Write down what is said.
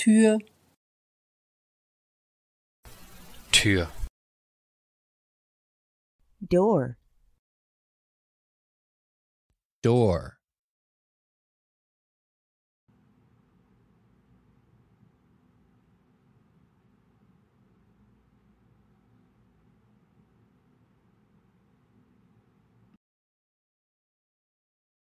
Tür, Tür, door, door,